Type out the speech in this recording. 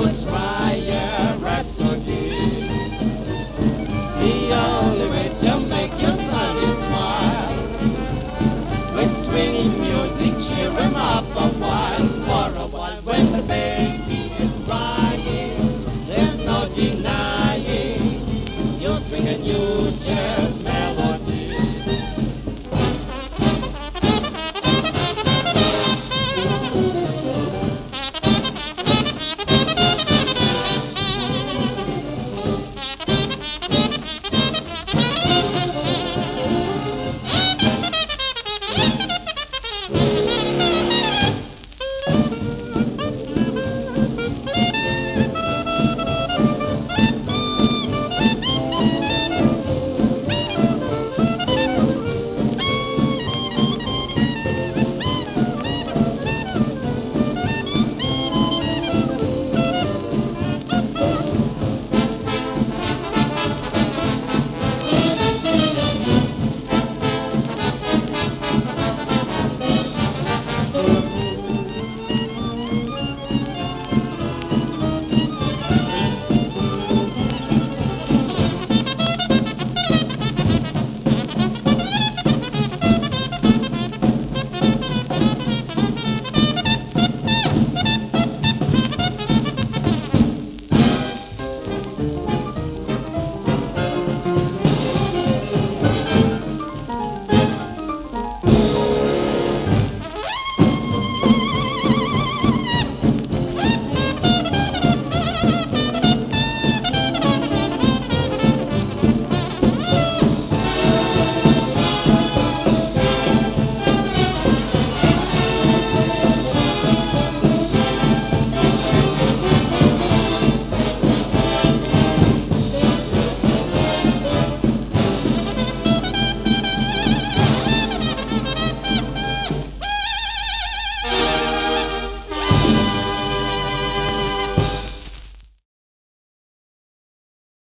was fire.